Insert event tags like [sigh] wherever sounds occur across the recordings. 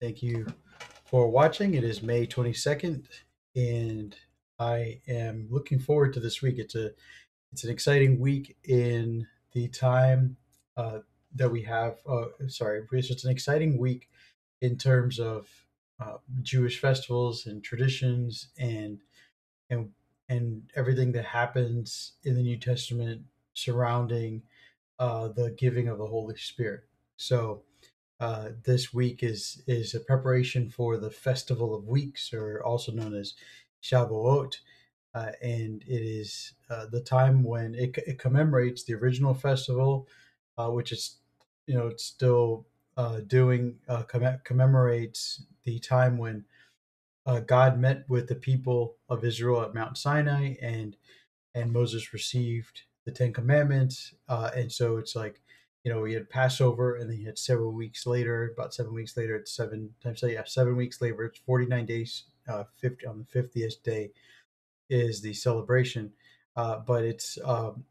Thank you for watching. It is May 22nd, and I am looking forward to this week. It's a it's an exciting week in the time uh, that we have. Uh, sorry, it's just an exciting week in terms of uh, Jewish festivals and traditions and and and everything that happens in the New Testament surrounding uh, the giving of the Holy Spirit. So uh, this week is is a preparation for the Festival of Weeks, or also known as Shavuot, uh, and it is uh, the time when it, it, commemorates the original festival, uh, which is you know it's still uh, doing uh, comm- commemorates the time when God met with the people of Israel at Mount Sinai, and and Moses received the Ten Commandments, and so it's like you know, we had Passover and then you had several weeks later, about seven weeks later, it's seven times, so yeah, seven weeks later, it's 49 days, uh, 50 on the 50th day is the celebration. Uh, but it's, um,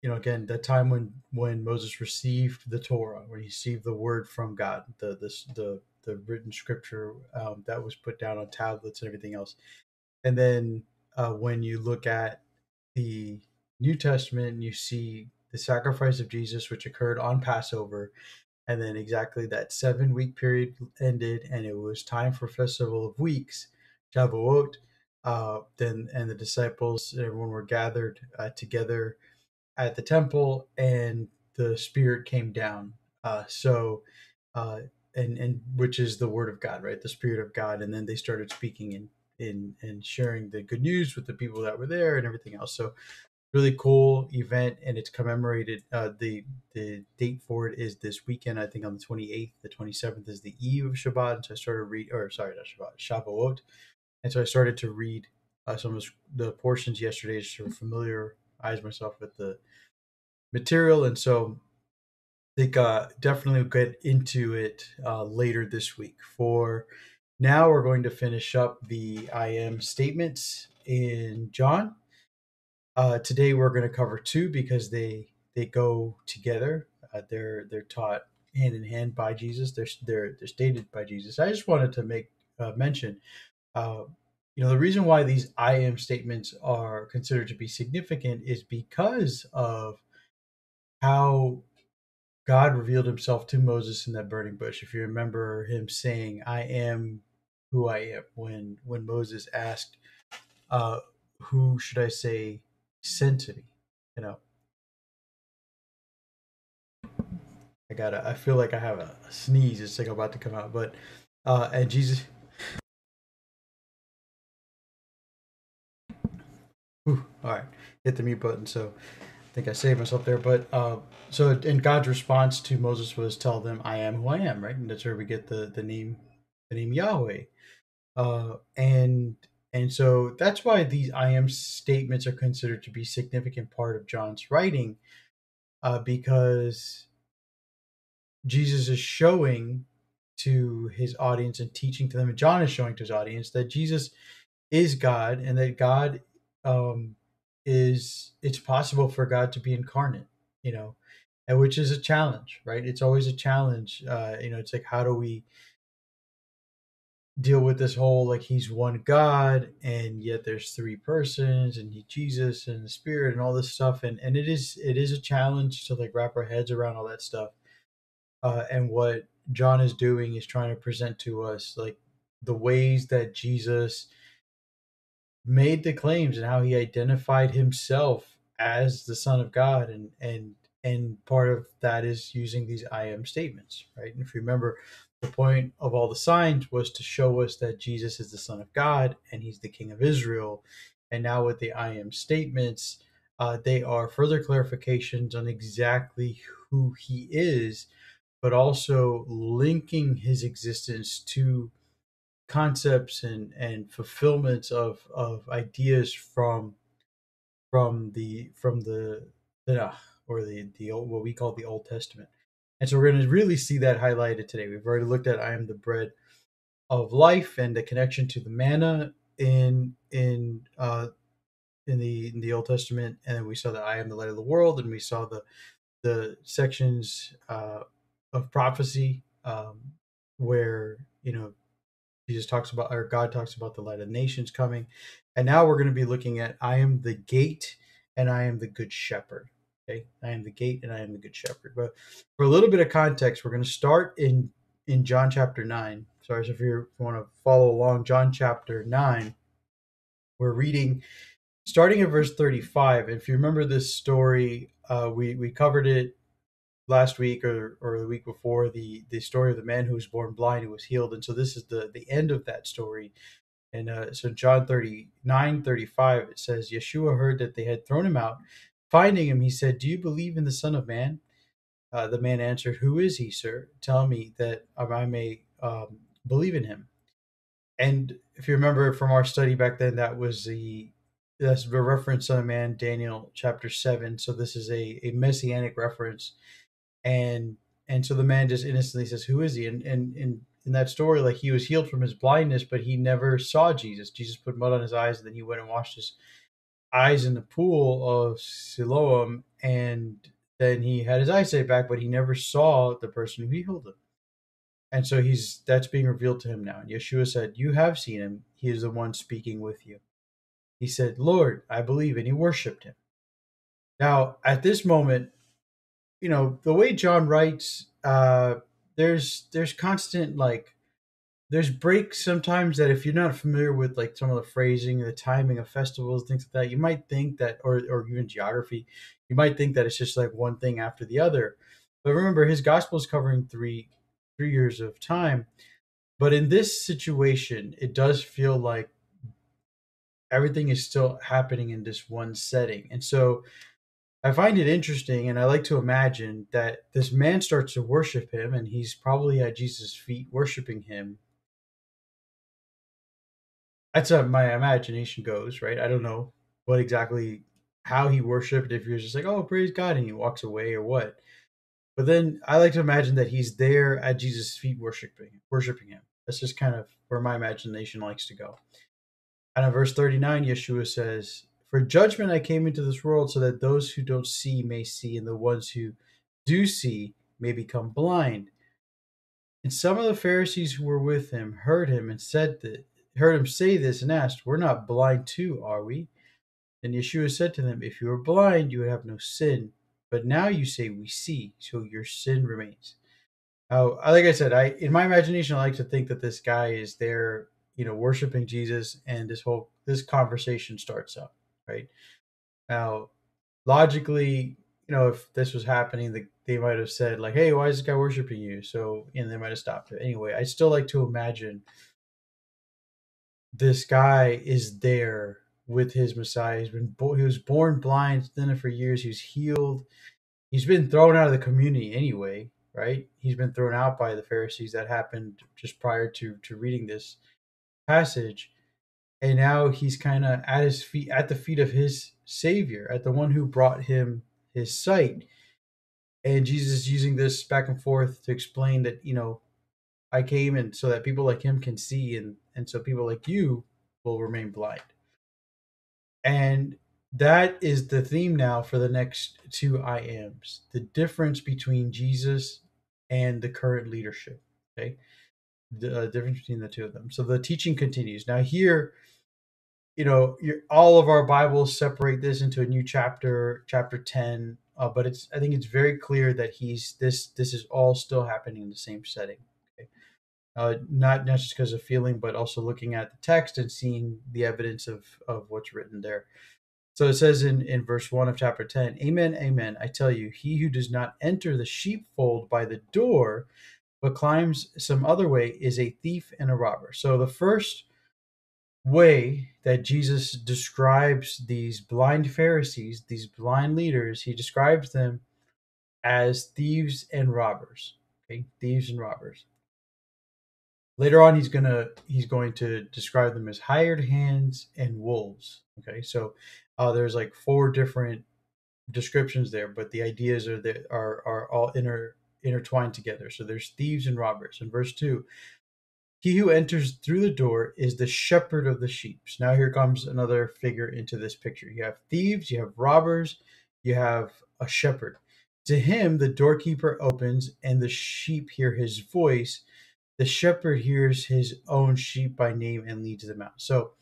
you know, again, the time when, when Moses received the Torah, when he received the word from God, the, this, the, the written scripture um, that was put down on tablets and everything else. And then uh, when you look at the New Testament, and you see the sacrifice of Jesus, which occurred on Passover. And then exactly that seven week period ended, and it was time for Festival of Weeks, Shavuot. Uh, then and the disciples, everyone were gathered uh, together at the temple, and the Spirit came down. Uh, so, uh, and and which is the Word of God, right? The Spirit of God, and then they started speaking and in and sharing the good news with the people that were there and everything else. So really cool event and it's commemorated uh, the the date for it is this weekend i think on the 28th the 27th is the eve of shabbat and so i started read or sorry not shabbat shavuot and so i started to read uh, some of the portions yesterday to familiarize myself with the material and so I think uh, definitely get into it uh, later this week. For now, we're going to finish up the I am statements in John uh, today we're going to cover two because they they go together. Uh, they're they're taught hand in hand by Jesus. They're they're they're stated by Jesus. I just wanted to make uh, mention. Uh, you know the reason why these I am statements are considered to be significant is because of how God revealed Himself to Moses in that burning bush. If you remember Him saying, "I am who I am," when when Moses asked, uh, "Who should I say sent to me, you know. I gotta. I feel like I have a, sneeze. It's like about to come out, but uh, and Jesus. Whew, all right, hit the mute button. So I think I saved myself there. But uh, so in God's response to Moses was, "Tell them I am who I am." Right, and that's where we get the the name the name Yahweh. Uh, and and so that's why these I am statements are considered to be significant part of John's writing, uh, because Jesus is showing to his audience and teaching to them, and John is showing to his audience that Jesus is God and that God um, is it's possible for God to be incarnate, you know, and which is a challenge, right? It's always a challenge. Uh, you know, it's like how do we deal with this whole like he's one God and yet there's three persons and he Jesus and the Spirit and all this stuff and and it is it is a challenge to like wrap our heads around all that stuff. Uh, and what John is doing is trying to present to us like the ways that Jesus made the claims and how he identified himself as the Son of God and and and part of that is using these I am statements, right? And if you remember, the point of all the signs was to show us that Jesus is the Son of God and He's the King of Israel. And now with the I am statements, uh, they are further clarifications on exactly who He is, but also linking His existence to concepts and and fulfillments of of ideas from from the from the the or the the old, what we call the Old Testament. And so we're going to really see that highlighted today. We've already looked at I am the bread of life and the connection to the manna in in uh, in the in the Old Testament, and then we saw that I am the light of the world, and we saw the the sections uh, of prophecy um, where you know, Jesus talks about, or God talks about the light of nations coming. And now we're going to be looking at I am the gate and I am the good shepherd. Okay. I am the gate and I am the good shepherd. But for a little bit of context, we're going to start in, in John chapter 9. Sorry, so if you want to follow along, John chapter 9, we're reading starting at verse 35. If you remember this story, uh, we, we covered it last week or, or the week before the the story of the man who was born blind who was healed and so this is the the end of that story and uh, so john 39 35 it says yeshua heard that they had thrown him out finding him he said do you believe in the son of man? Uh, the man answered who is he sir? Tell me that i may um, believe in him. And if you remember from our study back then that was the that's a reference on a man daniel chapter 7 so this is a, a messianic reference. And and so the man just innocently says, "Who is he?" And and in in that story, like he was healed from his blindness, but he never saw Jesus. Jesus put mud on his eyes, and then he went and washed his eyes in the pool of Siloam, and then he had his eyesight back, but he never saw the person who healed him. And so he's that's being revealed to him now. And Yeshua said, "You have seen him. He is the one speaking with you." He said, "Lord, I believe," and he worshipped him. Now, at this moment, you know the way John writes, uh, there's there's constant like there's breaks sometimes that if you're not familiar with like some of the phrasing, the timing of festivals, things like that, you might think that, or or even geography, you might think that it's just like one thing after the other. But remember, his gospel is covering three three years of time. But in this situation, it does feel like everything is still happening in this one setting, and so I find it interesting, and I like to imagine that this man starts to worship him, and he's probably at Jesus' feet worshiping him. That's how my imagination goes, right? I don't know what exactly how he worshipped, if he was just like, "Oh, praise God," and he walks away, or what. But then I like to imagine that he's there at Jesus' feet worshiping, worshiping him. That's just kind of where my imagination likes to go. And in verse 39, Yeshua says, for judgment I came into this world so that those who don't see may see, and the ones who do see may become blind. And some of the Pharisees who were with him heard him and said that heard him say this and asked, We're not blind too, are we? And Yeshua said to them, If you were blind, you would have no sin. But now you say we see, so your sin remains. Now, uh, like I said, I in my imagination I like to think that this guy is there, you know, worshiping Jesus and this whole this conversation starts up right? Now, logically, you know, if this was happening, the, they might have said like, "Hey, why is this guy worshiping you?" So, and they might have stopped it. Anyway, I still like to imagine this guy is there with his Messiah. He's been bo- he was born blind, then for years he was healed. He's been thrown out of the community anyway, right? He's been thrown out by the Pharisees. That happened just prior to to reading this passage and now he's kind of at his feet at the feet of his savior at the one who brought him his sight and jesus is using this back and forth to explain that you know i came and so that people like him can see and and so people like you will remain blind and that is the theme now for the next two i ams the difference between jesus and the current leadership okay the uh, difference between the two of them so the teaching continues now here you know, all of our Bibles separate this into a new chapter, chapter ten. Uh, but it's I think it's very clear that he's this this is all still happening in the same setting. Okay? Uh, not just because of feeling, but also looking at the text and seeing the evidence of of what's written there. So it says in, in verse 1 of chapter 10, Amen, Amen. I tell you, he who does not enter the sheepfold by the door, but climbs some other way, is a thief and a robber. So the first way that Jesus describes these blind Pharisees, these blind leaders, he describes them as thieves and robbers. Okay, thieves and robbers. Later on, he's gonna he's going to describe them as hired hands and wolves. Okay, so uh, there's like four different descriptions there, but the ideas are that are are all inter intertwined together. So there's thieves and robbers. In verse two, he who enters through the door is the shepherd of the sheep. Now here comes another figure into this picture. You have thieves, you have robbers, you have a shepherd. To him the doorkeeper opens, and the sheep hear his voice. The shepherd hears his own sheep by name and leads them out. So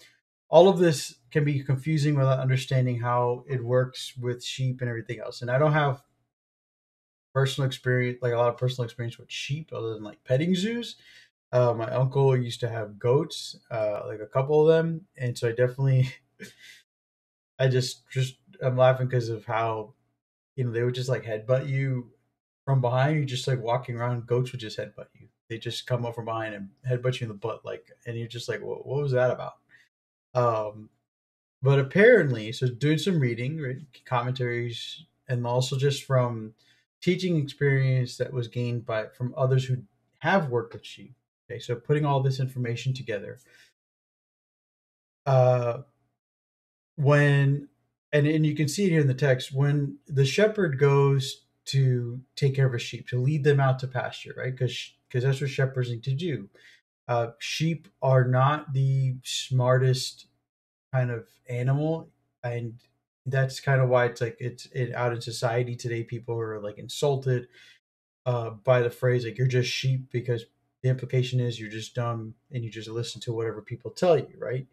all of this can be confusing without understanding how it works with sheep and everything else. And I don't have personal experience, like a lot of personal experience with sheep, other than like petting zoos. Uh, my uncle used to have goats, uh, like a couple of them, and so I definitely, [laughs] I just just I'm laughing because of how, you know, they would just like headbutt you from behind. You just like walking around, goats would just headbutt you. They just come up from behind and headbutt you in the butt, like, and you're just like, what, what was that about? Um, but apparently, so doing some reading, right, commentaries, and also just from teaching experience that was gained by from others who have worked with sheep. Okay, so putting all this information together. Uh, when and and you can see it here in the text when the shepherd goes to take care of his sheep to lead them out to pasture, right? Because because that's what shepherds need to do. Uh, sheep are not the smartest kind of animal, and that's kind of why it's like it's it, out in society today. People are like insulted uh, by the phrase like "you're just sheep" because the implication is you're just dumb and you just listen to whatever people tell you, right?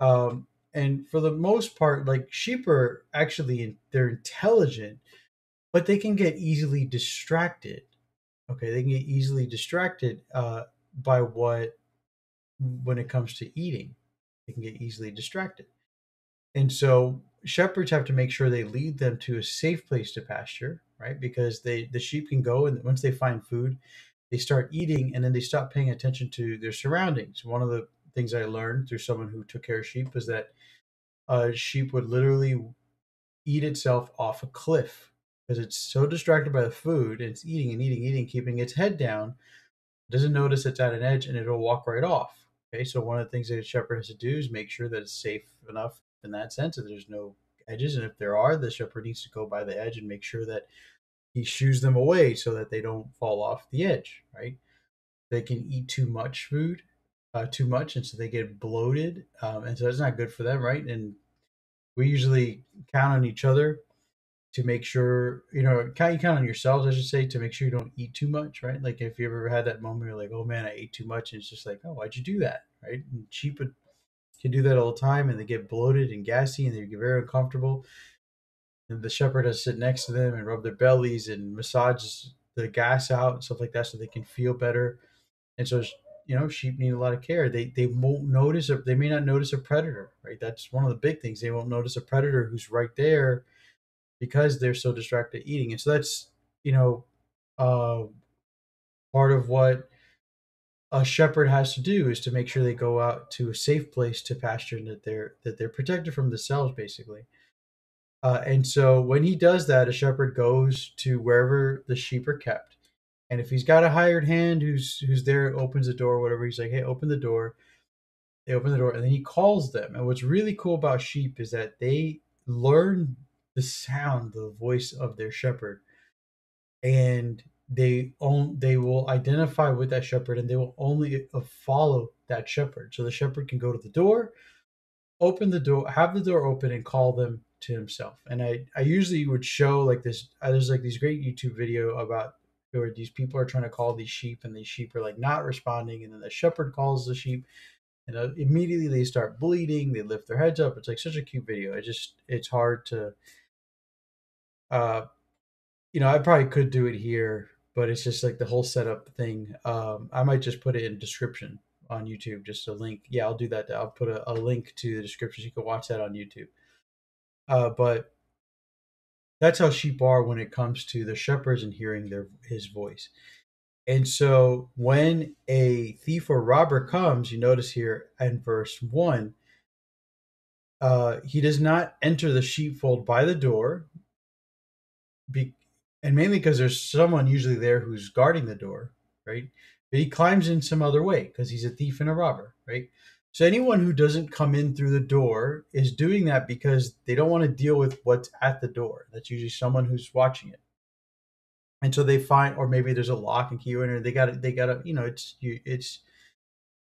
Um, and for the most part, like sheep are actually they're intelligent, but they can get easily distracted. Okay, they can get easily distracted uh, by what when it comes to eating. They can get easily distracted, and so shepherds have to make sure they lead them to a safe place to pasture, right? Because they the sheep can go and once they find food, they start eating and then they stop paying attention to their surroundings. One of the things I learned through someone who took care of sheep was that a sheep would literally eat itself off a cliff because it's so distracted by the food it's eating and eating, eating, keeping its head down, doesn't notice it's at an edge and it'll walk right off. Okay, so one of the things that a shepherd has to do is make sure that it's safe enough in that sense that there's no edges, and if there are, the shepherd needs to go by the edge and make sure that he shoos them away so that they don't fall off the edge. Right? They can eat too much food, uh, too much, and so they get bloated, um, and so that's not good for them, right? And we usually count on each other to make sure you know count you count on yourselves i should say to make sure you don't eat too much right? Like if you ever had that moment you're like oh man i ate too much and it's just like oh why'd you do that? Right? And sheep can do that all the time and they get bloated and gassy and they get very uncomfortable. And the shepherd has to sit next to them and rub their bellies and massage the gas out and stuff like that so they can feel better. And so you know sheep need a lot of care. They they won't notice a, they may not notice a predator right? That's one of the big things. They won't notice a predator who's right there because they're so distracted eating. And so that's, you know, uh, part of what a shepherd has to do is to make sure they go out to a safe place to pasture and that they're that they're protected from themselves basically. Uh, and so when he does that, a shepherd goes to wherever the sheep are kept. And if he's got a hired hand who's who's there, opens the door, whatever, he's like, hey, open the door. They open the door and then he calls them. And what's really cool about sheep is that they learn the sound, the voice of their shepherd, and they own they will identify with that shepherd, and they will only uh, follow that shepherd. So the shepherd can go to the door, open the door, have the door open, and call them to himself. And I I usually would show like this. Uh, there's like these great YouTube video about where these people are trying to call these sheep, and these sheep are like not responding, and then the shepherd calls the sheep and uh, immediately they start bleeding they lift their heads up it's like such a cute video it just it's hard to uh, you know, I probably could do it here, but it's just like the whole setup thing. Um, I might just put it in description on YouTube, just a link. Yeah, I'll do that. I'll put a, a link to the description. So you can watch that on YouTube. Uh, but that's how sheep are when it comes to the shepherds and hearing their his voice. And so when a thief or robber comes, you notice here in verse one, uh, he does not enter the sheepfold by the door, be, and mainly because there's someone usually there who's guarding the door, right? But he climbs in some other way because he's a thief and a robber, right? So anyone who doesn't come in through the door is doing that because they don't want to deal with what's at the door. That's usually someone who's watching it. And so they find, or maybe there's a lock and key or they got to, they got to, you know, it's, you, it's,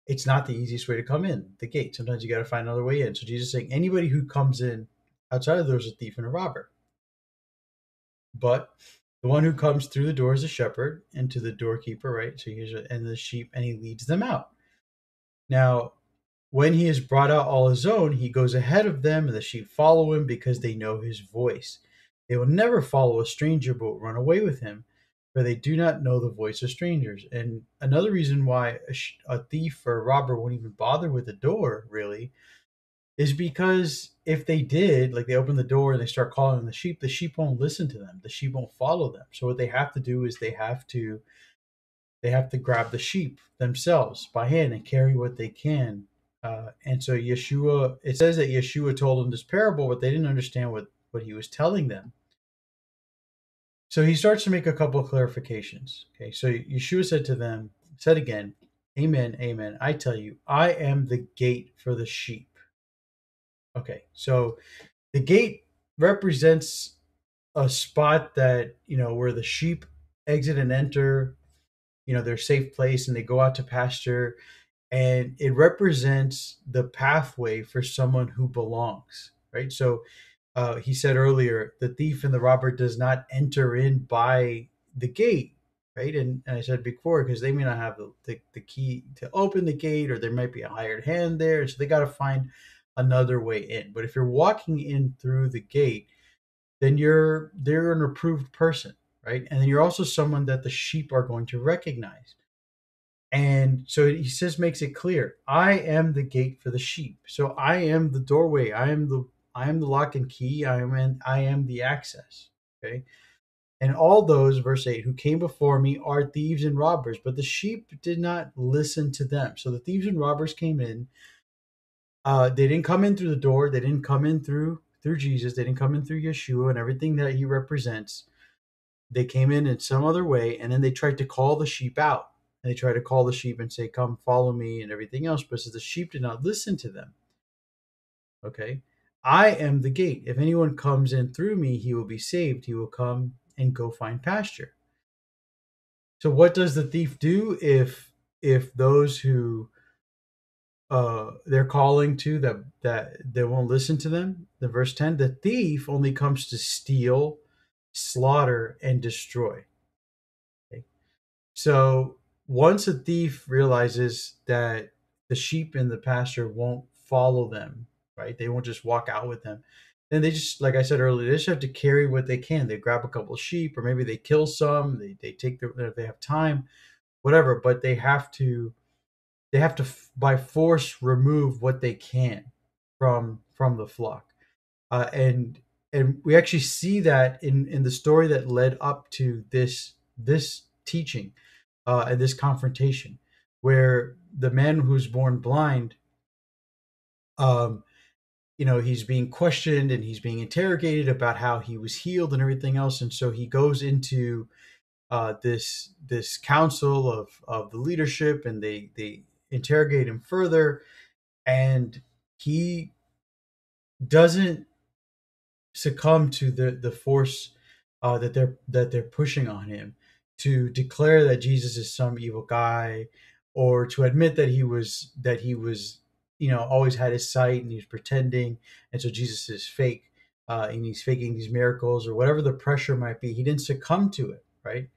it's not the easiest way to come in the gate. Sometimes you got to find another way in. So Jesus is saying anybody who comes in outside of those is a thief and a robber. But The one who comes through the door is a shepherd, and to the doorkeeper, right? So here's and the sheep, and he leads them out. Now, when he has brought out all his own, he goes ahead of them, and the sheep follow him because they know his voice. They will never follow a stranger, but run away with him, for they do not know the voice of strangers. And another reason why a, a thief or a robber won't even bother with the door, really, is because if they did, like they open the door and they start calling the sheep, the sheep won't listen to them. The sheep won't follow them. So what they have to do is they have to they have to grab the sheep themselves by hand and carry what they can. Uh, and so Yeshua, it says that Yeshua told them this parable, but they didn't understand what what he was telling them. So he starts to make a couple of clarifications. Okay, so Yeshua said to them, said again, Amen, Amen. I tell you, I am the gate for the sheep. Okay, so the gate represents a spot that you know where the sheep exit and enter, you know, their safe place, and they go out to pasture, and it represents the pathway for someone who belongs, right? So uh, he said earlier, the thief and the robber does not enter in by the gate, right? And, and I said before, because they may not have the, the, the, key to open the gate, or there might be a hired hand there. So they got to find another way in. But if you're walking in through the gate, then you're they're an approved person, right? And then you're also someone that the sheep are going to recognize. And so he says makes it clear, I am the gate for the sheep. So I am the doorway. I am the I am the lock and key. I am in, I am the access. Okay. And all those, verse 8, who came before me are thieves and robbers, but the sheep did not listen to them. So the thieves and robbers came in. Uh, they didn't come in through the door. They didn't come in through through Jesus. They didn't come in through Yeshua and everything that he represents. They came in in some other way, and then they tried to call the sheep out. And they tried to call the sheep and say, "Come, follow me," and everything else. But the sheep did not listen to them. Okay. I am the gate. If anyone comes in through me, he will be saved. He will come and go find pasture. So what does the thief do if if those who uh they're calling to that that they won't listen to them? The verse 10, the thief only comes to steal, slaughter and destroy. Okay. So once a thief realizes that the sheep in the pasture won't follow them right? They won't just walk out with them. Then they just, like I said earlier, they just have to carry what they can. They grab a couple sheep, or maybe they kill some. They they take their if they have time, whatever. But they have to, they have to by force remove what they can from from the flock, uh, and and we actually see that in in the story that led up to this this teaching uh, and this confrontation, where the man who's born blind um, you know he's being questioned and he's being interrogated about how he was healed and everything else. And so he goes into uh, this this council of of the leadership and they they interrogate him further and he doesn't succumb to the the force uh, that they're that they're pushing on him to declare that Jesus is some evil guy or to admit that he was that he was you know, always had his sight and he's pretending. And so Jesus is fake uh, and he's faking these miracles or whatever the pressure might be. He didn't succumb to it, right?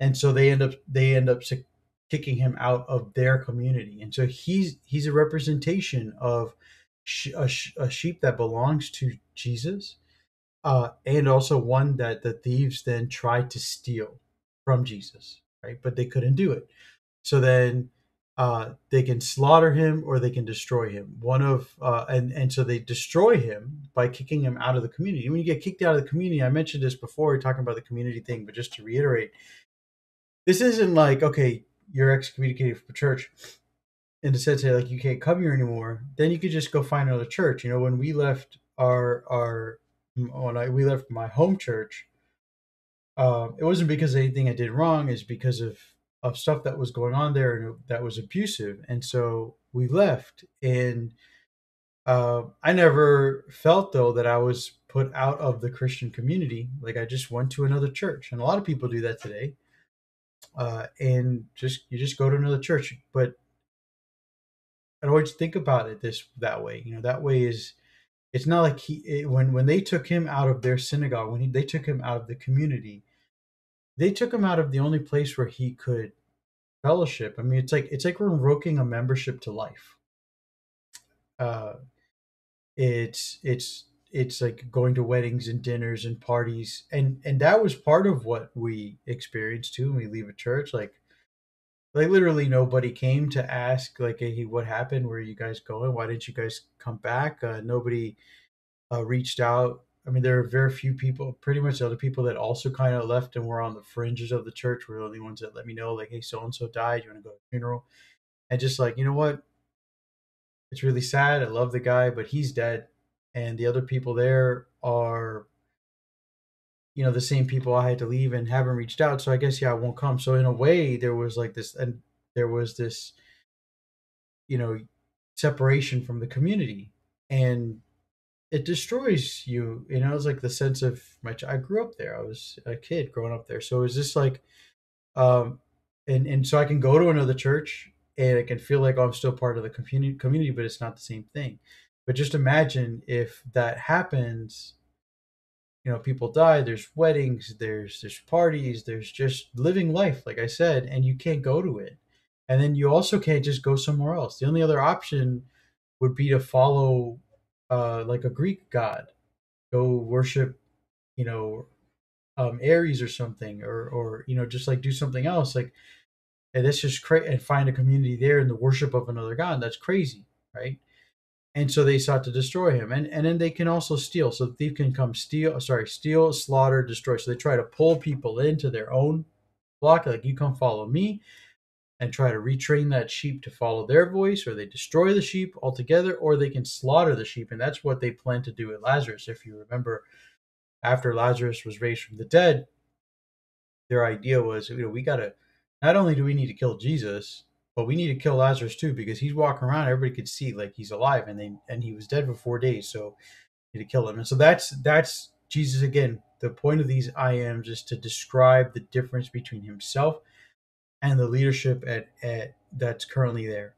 And so they end up they end up kicking him out of their community. And so he's he's a representation of a, a sheep that belongs to Jesus, uh, and also one that the thieves then tried to steal from Jesus, right? But they couldn't do it. So then uh, they can slaughter him or they can destroy him. One of uh, and and so they destroy him by kicking him out of the community. When you get kicked out of the community, I mentioned this before, talking about the community thing, but just to reiterate, this isn't like okay, you're excommunicated from church in the sense that like you can't come here anymore. Then you could just go find another church. You know, when we left our our when I we left my home church, uh, it wasn't because anything I did wrong. is because of of stuff that was going on there and that was abusive. And so we left. And uh, I never felt though that I was put out of the Christian community. Like I just went to another church, and a lot of people do that today. Uh, and just you just go to another church, but I always think about it this that way. You know, that way is it's not like he it, when when they took him out of their synagogue when he, they took him out of the community they took him out of the only place where he could fellowship. I mean, it's like it's like we're revoking a membership to life. Uh, it's it's it's like going to weddings and dinners and parties, and and that was part of what we experienced too when we leave a church. Like, like literally nobody came to ask like, hey, what happened? Where are you guys going? Why didn't you guys come back? Uh, nobody uh, reached out. I mean, there are very few people, pretty much other people that also kind of left and were on the fringes of the church were the only ones that let me know, like, hey, so and so died. You want to go to funeral? And just like, you know what? It's really sad. I love the guy, but he's dead. And the other people there are, you know, the same people I had to leave and haven't reached out. So I guess, yeah, I won't come. So in a way, there was like this, and there was this, you know, separation from the community. And it destroys you. You know, it's like the sense of my. I grew up there. I was a kid growing up there, so was just like, um, and and so I can go to another church and I can feel like oh, I'm still part of the community, community, but it's not the same thing. But just imagine if that happens. You know, people die. There's weddings. There's there's parties. There's just living life, like I said, and you can't go to it. And then you also can't just go somewhere else. The only other option would be to follow uh, like a Greek god, go worship, you know, um, Ares or something, or or you know, just like do something else, like, and that's just crazy, and find a community there in the worship of another god. That's crazy, right? And so they sought to destroy him, and and then they can also steal. So the thief can come steal, sorry, steal, slaughter, destroy. So they try to pull people into their own flock, like you come follow me, and try to retrain that sheep to follow their voice, or they destroy the sheep altogether, or they can slaughter the sheep. And that's what they plan to do with Lazarus. If you remember, after Lazarus was raised from the dead, their idea was, you know, we got to, not only do we need to kill Jesus, but we need to kill Lazarus too, because he's walking around, everybody could see like he's alive and they, and he was dead for four days. So we need to kill him. And so that's, that's Jesus again. The point of these I ams is to describe the difference between himself and the leadership at, at that's currently there.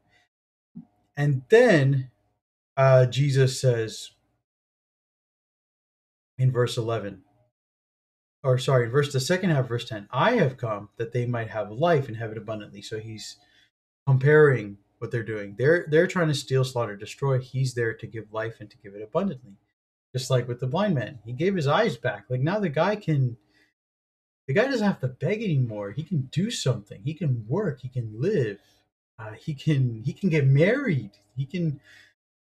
And then uh, Jesus says in verse 11, or sorry, verse the second half, verse 10, I have come that they might have life and have it abundantly. So he's comparing what they're doing. They're they're trying to steal, slaughter, destroy. He's there to give life and to give it abundantly. Just like with the blind man. He gave his eyes back. Like now the guy can the guy doesn't have to beg anymore. He can do something. He can work. He can live. Uh, he can he can get married. He can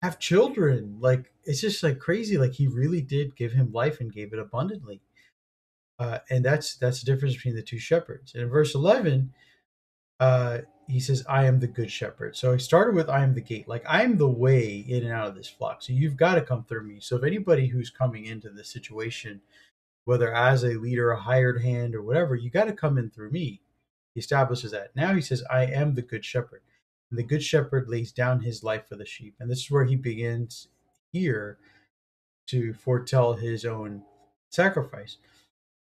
have children. Like it's just like crazy. Like he really did give him life and gave it abundantly. Uh, and that's that's the difference between the two shepherds. And in verse eleven, uh, he says, "I am the good shepherd." So he started with, "I am the gate." Like I am the way in and out of this flock. So you've got to come through me. So if anybody who's coming into this situation whether as a leader, a hired hand, or whatever, you got to come in through me. He establishes that. Now he says, I am the good shepherd. And the good shepherd lays down his life for the sheep. And this is where he begins here to foretell his own sacrifice.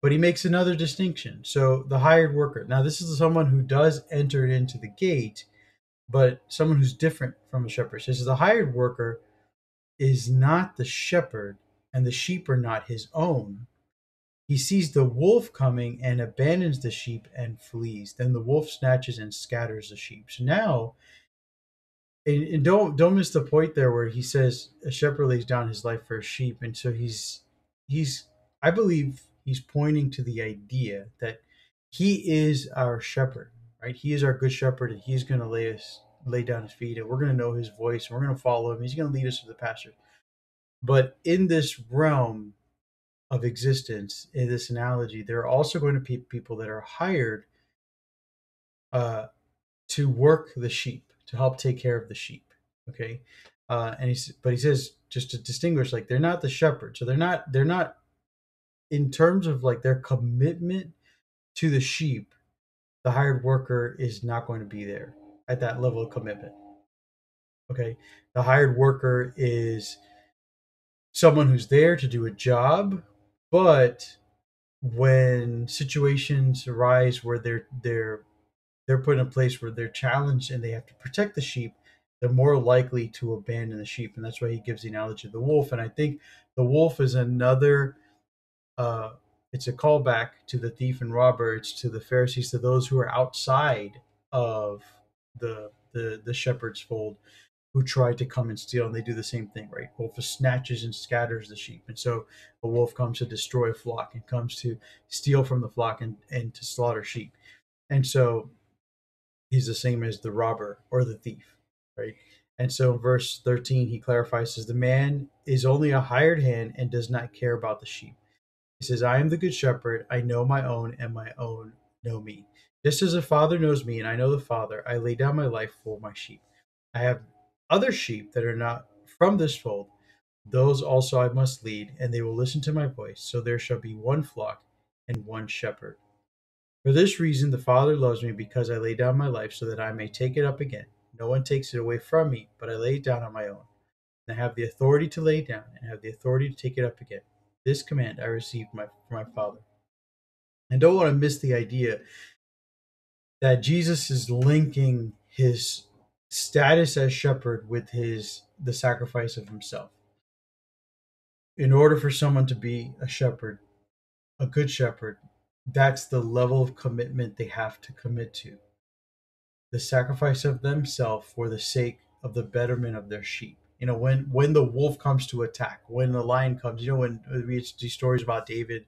But he makes another distinction. So the hired worker. Now, this is someone who does enter into the gate, but someone who's different from a shepherd. He says the hired worker is not the shepherd, and the sheep are not his own he sees the wolf coming and abandons the sheep and flees. Then the wolf snatches and scatters the sheep. So now, and, and don't don't miss the point there where he says a shepherd lays down his life for a sheep, and so he's he's I believe he's pointing to the idea that he is our shepherd, right? He is our good shepherd, and he's going to lay us lay down his feet, and we're going to know his voice, and we're going to follow him. He's going to lead us to the pasture. But in this realm, of existence in this analogy, there are also going to be people that are hired uh, to work the sheep, to help take care of the sheep. Okay, uh, and he's but he says just to distinguish, like they're not the shepherd, so they're not they're not in terms of like their commitment to the sheep. The hired worker is not going to be there at that level of commitment. Okay, the hired worker is someone who's there to do a job but when situations arise where they're they're they're put in a place where they're challenged and they have to protect the sheep, they're more likely to abandon the sheep, and that's why he gives the analogy of the wolf. And I think the wolf is another uh, it's a callback to the thief and robber. It's to the Pharisees, to those who are outside of the the the shepherd's fold, who try to come and steal, and they do the same thing, right? Wolf snatches and scatters the sheep, and so a wolf comes to destroy a flock and comes to steal from the flock and and to slaughter sheep, and so he's the same as the robber or the thief, right? And so in verse 13, he clarifies says, The man is only a hired hand and does not care about the sheep. Says, I am the good shepherd. I know my own, and my own know me. Just as the Father knows me, and I know the Father, I lay down my life for my sheep. I have other sheep that are not from this fold. Those also I must lead, and they will listen to my voice. So there shall be one flock and one shepherd. For this reason, the Father loves me because I lay down my life so that I may take it up again. No one takes it away from me, but I lay it down on my own. And I have the authority to lay it down and have the authority to take it up again. This command I received my, from my Father. And don't want to miss the idea that Jesus is linking his status as shepherd with his the sacrifice of himself. In order for someone to be a shepherd, a good shepherd, that's the level of commitment they have to commit to the sacrifice of themselves for the sake of the betterment of their sheep. You know, when when the wolf comes to attack, when the lion comes, you know, when we read these stories about David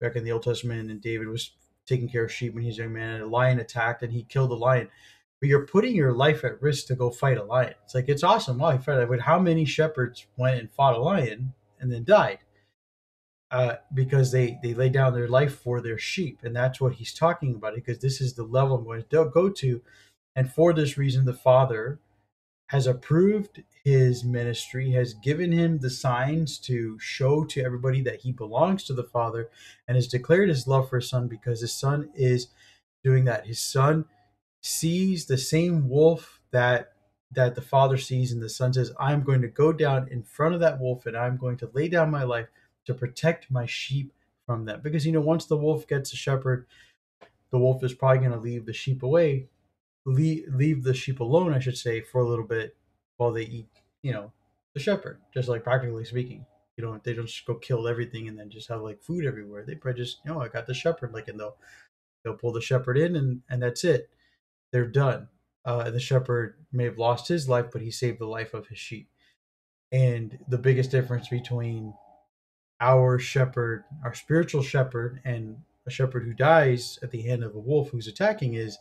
back in the Old Testament, and David was taking care of sheep when he was a young man, and a lion attacked and he killed the lion. But you're putting your life at risk to go fight a lion. It's like it's awesome. well he fought But how many shepherds went and fought a lion and then died? Uh, because they they lay down their life for their sheep, and that's what he's talking about. Because this is the level I'm going to go to and for this reason, the Father has approved his ministry, has given him the signs to show to everybody that he belongs to the Father, and has declared his love for his Son because his Son is doing that. His Son sees the same wolf that that the father sees and the son says i'm going to go down in front of that wolf and i'm going to lay down my life to protect my sheep from them because you know once the wolf gets a shepherd the wolf is probably going to leave the sheep away leave, leave the sheep alone, I should say, for a little bit while they eat, you know, the shepherd, just like practically speaking. You know, they don't just go kill everything and then just have like food everywhere. They probably just, you know, I got the shepherd, like, and they'll, they'll pull the shepherd in and, and that's it. They're done. Uh, the shepherd may have lost his life, but he saved the life of his sheep. And the biggest difference between our shepherd, our spiritual shepherd, and a shepherd who dies at the hand of a wolf who's attacking is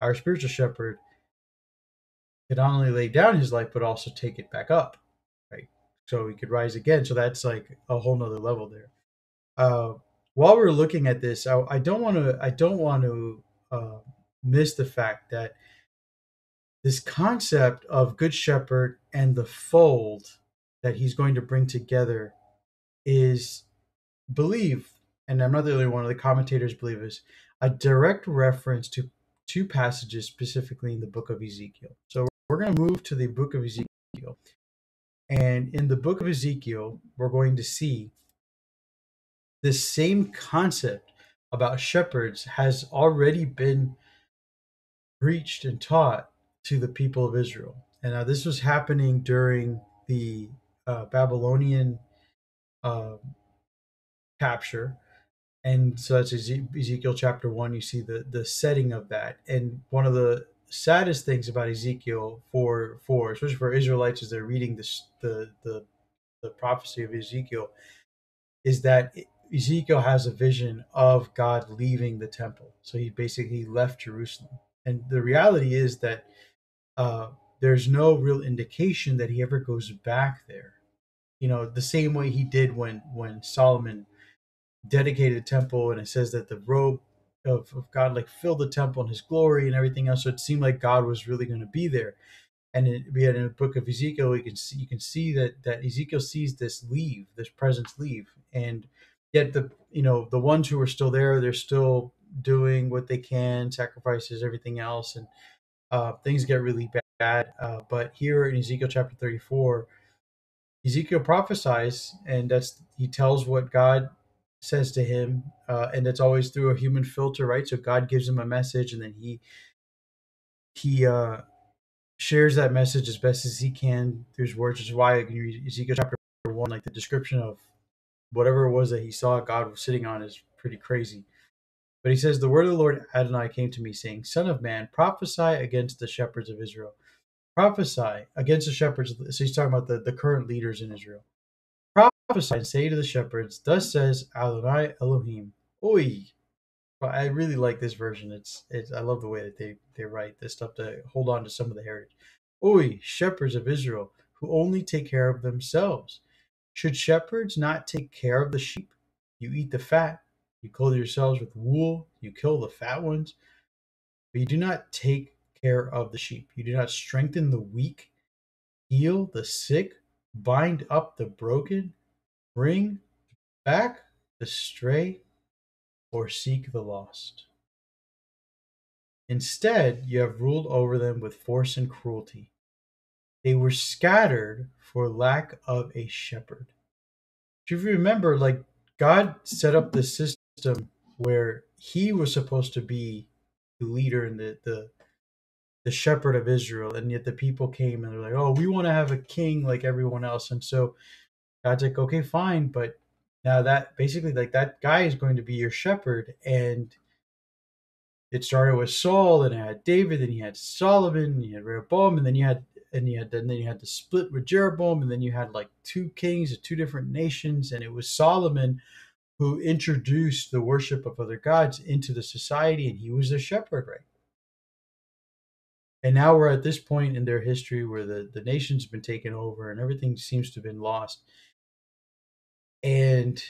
our spiritual shepherd could not only lay down his life but also take it back up right? So he could rise again. So that's like a whole nother level there. Uh, while we're looking at this i, don't want to i don't want to uh, miss the fact that this concept of good shepherd and the fold that he's going to bring together is believe and i'm not the only one of the commentators believe is a direct reference to two passages specifically in the book of Ezekiel. So we're going to move to the book of Ezekiel. And in the book of Ezekiel, we're going to see this same concept about shepherds has already been preached and taught to the people of Israel. And now this was happening during the uh, Babylonian uh, capture and so that's Ezekiel chapter one. You see the the setting of that, and one of the saddest things about Ezekiel for for especially for Israelites as they're reading this the the the prophecy of Ezekiel is that Ezekiel has a vision of God leaving the temple. So he basically left Jerusalem, and the reality is that uh, there's no real indication that he ever goes back there. You know, the same way he did when when Solomon dedicated temple, and it says that the robe of, of God like filled the temple and His glory and everything else. So it seemed like God was really going to be there. And it, we had in the book of Ezekiel, you can see you can see that that Ezekiel sees this leave, this presence leave, and yet the you know the ones who are still there, they're still doing what they can, sacrifices, everything else, and uh, things get really bad. Uh, but here in Ezekiel chapter 34, Ezekiel prophesies, and that's he tells what God says to him, uh, and it's always through a human filter, right? So God gives him a message, and then he he uh, shares that message as best as he can through his words. Which is why in Ezekiel chapter one, like the description of whatever it was that he saw God was sitting on is pretty crazy. But he says, The word of the Lord Adonai came to me, saying, Son of man, prophesy against the shepherds of Israel. Prophesy against the shepherds. So he's talking about the, the current leaders in Israel. Prophesy and say to the shepherds, Thus says Adonai Elohim. Oi. I really like this version. It's it's I love the way that they, they write this stuff to hold on to some of the heritage. Oi, shepherds of Israel, who only take care of themselves. Should shepherds not take care of the sheep? You eat the fat, you clothe yourselves with wool, you kill the fat ones, but you do not take care of the sheep. You do not strengthen the weak, heal the sick, bind up the broken, bring back the stray, or seek the lost. Instead, you have ruled over them with force and cruelty. They were scattered for lack of a shepherd. If you remember, like God set up the system where He was supposed to be the leader and the the the shepherd of Israel, and yet the people came and they're like, "Oh, we want to have a king like everyone else," and so God's like, "Okay, fine, but now that basically like that guy is going to be your shepherd. And it started with Saul and it had David and you had Solomon and you had Rehoboam and then you had and you had and then you had the split with Jeroboam and then you had like two kings of two different nations and it was Solomon who introduced the worship of other gods into the society and he was the shepherd right? And now we're at this point in their history where the, the nation's been taken over and everything seems to have been lost and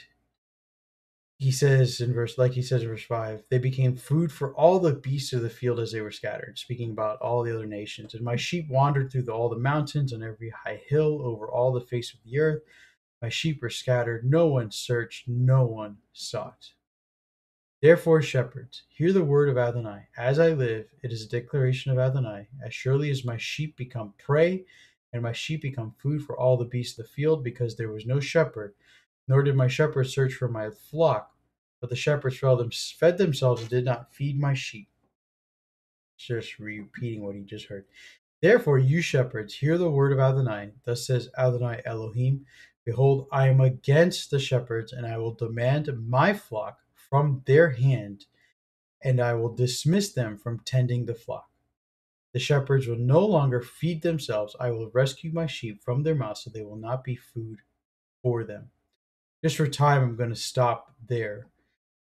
he says in verse like he says in verse 5 they became food for all the beasts of the field as they were scattered speaking about all the other nations. And my sheep wandered through the, all the mountains on every high hill over all the face of the earth. My sheep were scattered. No one searched. No one sought. Therefore shepherds hear the word of adonai. As i live it is a declaration of adonai. As surely as my sheep become prey and my sheep become food for all the beasts of the field because there was no shepherd nor did my shepherds search for my flock, but the shepherds fed themselves and did not feed my sheep. Just repeating what he just heard. Therefore, you shepherds, hear the word of Adonai. Thus says Adonai Elohim Behold, I am against the shepherds, and I will demand my flock from their hand, and I will dismiss them from tending the flock. The shepherds will no longer feed themselves. I will rescue my sheep from their mouth, so they will not be food for them just for time, I'm going to stop there.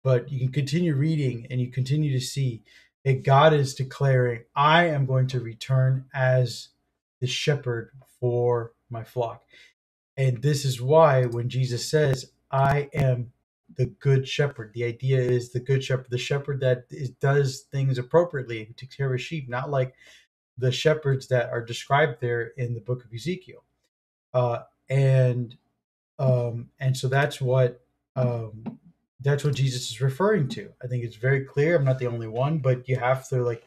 But you can continue reading and you continue to see that God is declaring, I am going to return as the shepherd for my flock. And this is why when Jesus says, I am the good shepherd, the idea is the good shepherd, the shepherd that is, does things appropriately, takes care of sheep, not like the shepherds that are described there in the book of Ezekiel. Uh, and um, and so that's what um, that's what Jesus is referring to. I think it's very clear. I'm not the only one, but you have to like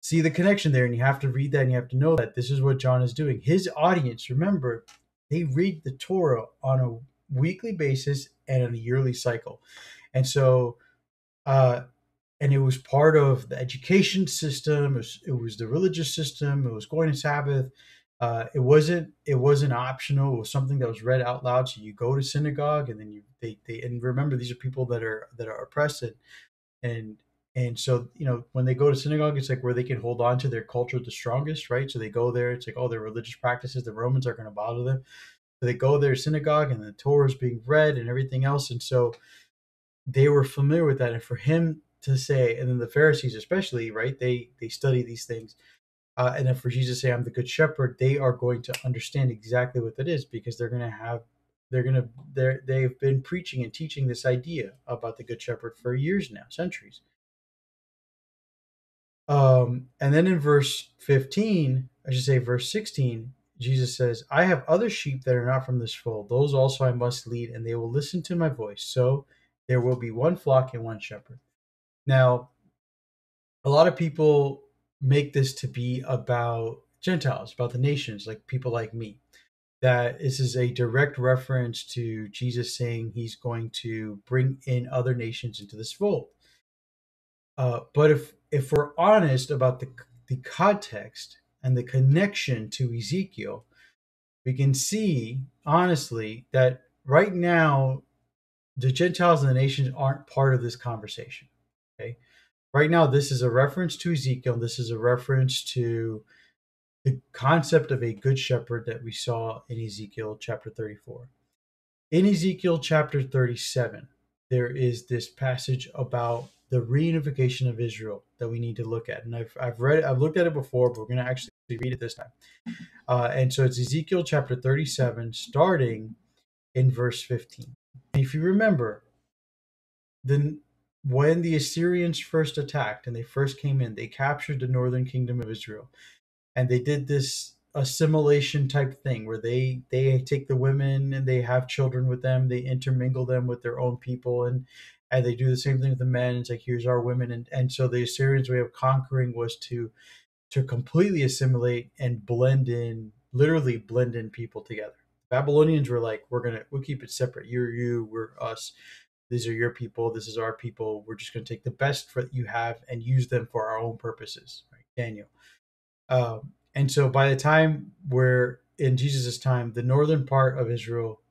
see the connection there, and you have to read that, and you have to know that this is what John is doing. His audience, remember, they read the Torah on a weekly basis and on a yearly cycle, and so. Uh, and it was part of the education system. It was, it was the religious system. It was going to Sabbath. Uh, it wasn't it wasn't optional. It was something that was read out loud. So you go to synagogue, and then you they they and remember these are people that are that are oppressed, and and and so you know when they go to synagogue, it's like where they can hold on to their culture the strongest, right? So they go there. It's like oh, their religious practices. The Romans are going to bother them. So they go there synagogue, and the Torah is being read, and everything else, and so they were familiar with that. And for him to say, and then the Pharisees especially, right? They they study these things uh, and then for Jesus to say, I'm the good shepherd, they are going to understand exactly what that is because they're going to have, they're going to, they're, they've been preaching and teaching this idea about the good shepherd for years now, centuries. Um, and then in verse 15, I should say verse 16, Jesus says, I have other sheep that are not from this fold. Those also I must lead, and they will listen to my voice. So there will be one flock and one shepherd. Now, a lot of people make this to be about Gentiles, about the nations, like people like me. That this is a direct reference to Jesus saying he's going to bring in other nations into this fold. Uh, but if if we're honest about the the context and the connection to Ezekiel, we can see honestly that right now the Gentiles and the nations aren't part of this conversation. Okay. Right now, this is a reference to Ezekiel. This is a reference to the concept of a good shepherd that we saw in Ezekiel chapter 34. In Ezekiel chapter 37, there is this passage about the reunification of Israel that we need to look at. And I've, I've read I've looked at it before, but we're going to actually read it this time. Uh, and so it's Ezekiel chapter 37, starting in verse 15. And if you remember, then when the Assyrians first attacked and they first came in, they captured the northern kingdom of Israel. And they did this assimilation type thing where they they take the women and they have children with them, they intermingle them with their own people and and they do the same thing with the men. It's like here's our women and and so the Assyrians way of conquering was to to completely assimilate and blend in literally blend in people together. Babylonians were like, we're gonna we'll keep it separate. You're you, we're us. These are your people. This is our people. We're just gonna take the best that you have and use them for our own purposes. Right, Daniel. Um, and so by the time we're in Jesus' time, the northern part of Israel,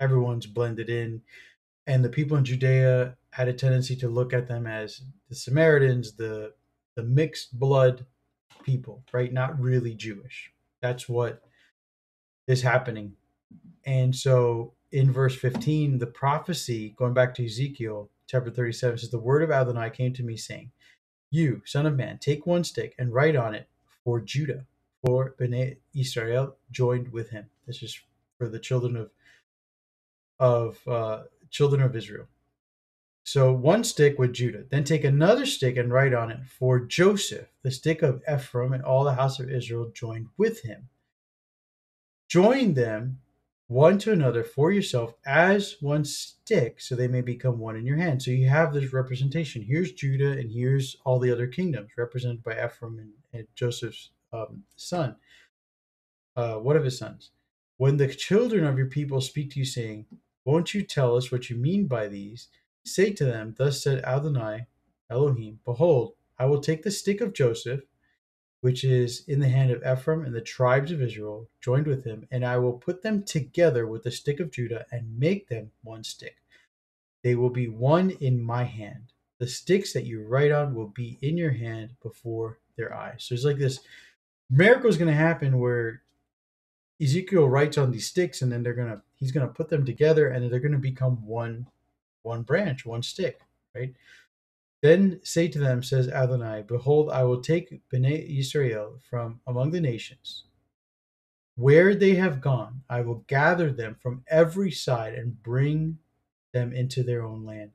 everyone's blended in, and the people in Judea had a tendency to look at them as the Samaritans, the the mixed blood people, right? Not really Jewish. That's what is happening and so in verse 15, the prophecy, going back to Ezekiel chapter 37, says, The word of Adonai came to me, saying, You, son of man, take one stick and write on it for Judah, for Bnei Israel joined with him. This is for the children of of uh, children of Israel. So one stick with Judah. Then take another stick and write on it for Joseph, the stick of Ephraim, and all the house of Israel joined with him. Join them one to another for yourself as one stick, so they may become one in your hand. So you have this representation. Here's Judah, and here's all the other kingdoms represented by Ephraim and, and Joseph's um, son, uh, one of his sons. When the children of your people speak to you, saying, Won't you tell us what you mean by these? Say to them, Thus said Adonai Elohim, Behold, I will take the stick of Joseph which is in the hand of Ephraim and the tribes of Israel, joined with him, and I will put them together with the stick of Judah and make them one stick. They will be one in my hand. The sticks that you write on will be in your hand before their eyes. So it's like this miracle is going to happen where Ezekiel writes on these sticks, and then they're gonna he's gonna put them together, and they're gonna become one one branch, one stick, right? Then say to them, says Adonai, Behold, I will take Bnei Israel from among the nations. Where they have gone, I will gather them from every side and bring them into their own land.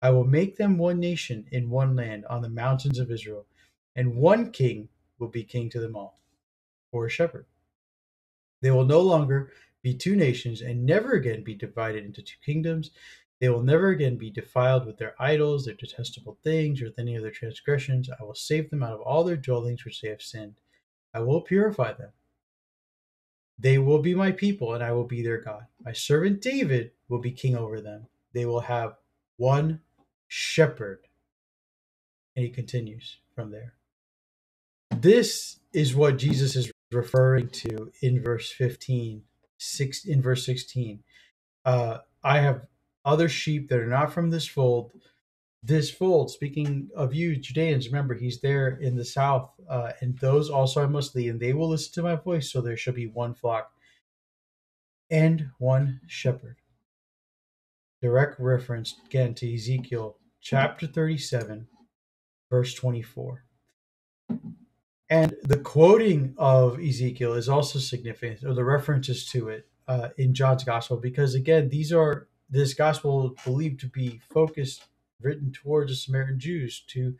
I will make them one nation in one land on the mountains of Israel, and one king will be king to them all, or a shepherd. They will no longer be two nations and never again be divided into two kingdoms. They will never again be defiled with their idols, their detestable things, or with any of their transgressions. I will save them out of all their dwellings which they have sinned. I will purify them. They will be my people, and I will be their God. My servant David will be king over them. They will have one shepherd. And he continues from there. This is what Jesus is referring to in verse 15, six, in verse 16. Uh, I have other sheep that are not from this fold. This fold, speaking of you, Judeans, remember he's there in the south, uh, and those also I must lead, and they will listen to my voice, so there shall be one flock and one shepherd. Direct reference again to Ezekiel chapter 37, verse 24. And the quoting of Ezekiel is also significant, or the references to it uh, in John's gospel, because again, these are this gospel believed to be focused, written towards the Samaritan Jews, to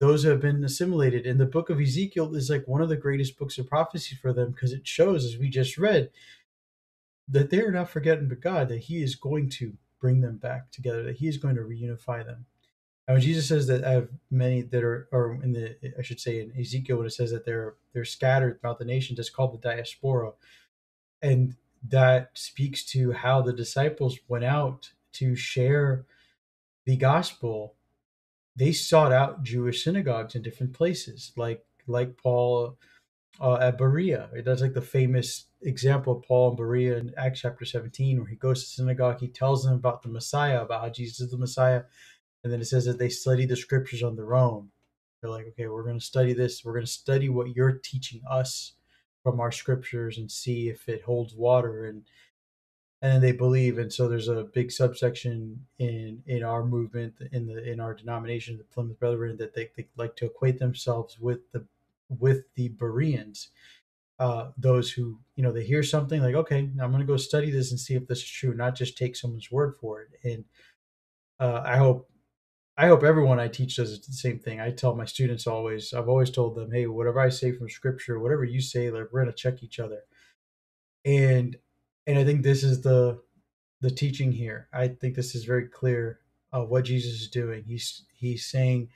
those who have been assimilated. And the book of Ezekiel is like one of the greatest books of prophecy for them because it shows, as we just read, that they are not forgetting but God, that He is going to bring them back together, that He is going to reunify them. And when Jesus says that I have many that are, or in the, I should say in Ezekiel, when it says that they're they're scattered throughout the nations, it's called the diaspora. And that speaks to how the disciples went out to share the gospel they sought out jewish synagogues in different places like like paul uh, at Berea. That's like the famous example of Paul and Berea in Acts chapter 17, where he goes to synagogue, he tells them about the Messiah, about how Jesus is the Messiah, and then it says that they study the scriptures on their own. They're like, okay, we're going to study this. We're going to study what you're teaching us from our scriptures and see if it holds water. And and they believe and so there's a big subsection in in our movement in the in our denomination the plymouth brethren that they, they like to equate themselves with the with the bereans uh, those who you know they hear something like okay i'm going to go study this and see if this is true not just take someone's word for it and uh, i hope i hope everyone i teach does the same thing i tell my students always i've always told them hey whatever i say from scripture whatever you say like we're going to check each other and and I think this is the the teaching here. I think this is very clear of what Jesus is doing. He's he's saying,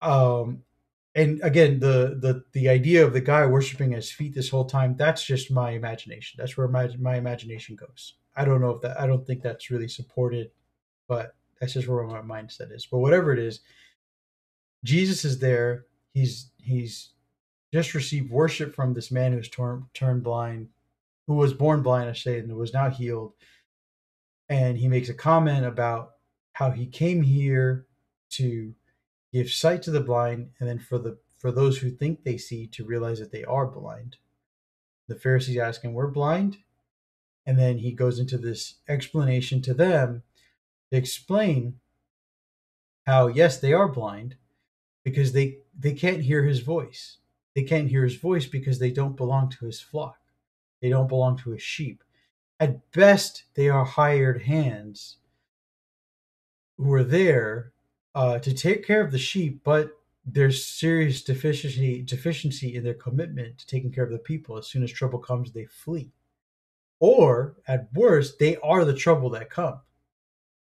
um, and again, the the the idea of the guy worshiping his feet this whole time. That's just my imagination. That's where my my imagination goes. I don't know if that. I don't think that's really supported, but that's just where my mindset is. But whatever it is, Jesus is there. He's he's just received worship from this man who's torn, turned blind who was born blind, I say, and was now healed. And he makes a comment about how he came here to give sight to the blind, and then for the for those who think they see to realize that they are blind. The Pharisees ask him, "We're blind," and then he goes into this explanation to them explain how yes, they are blind because they they can't hear his voice. They can't hear his voice because they don't belong to his flock. They don't belong to his sheep. At best, they are hired hands who are there uh, to take care of the sheep, but there's serious deficiency deficiency in their commitment to taking care of the people. As soon as trouble comes, they flee. Or at worst, they are the trouble that come.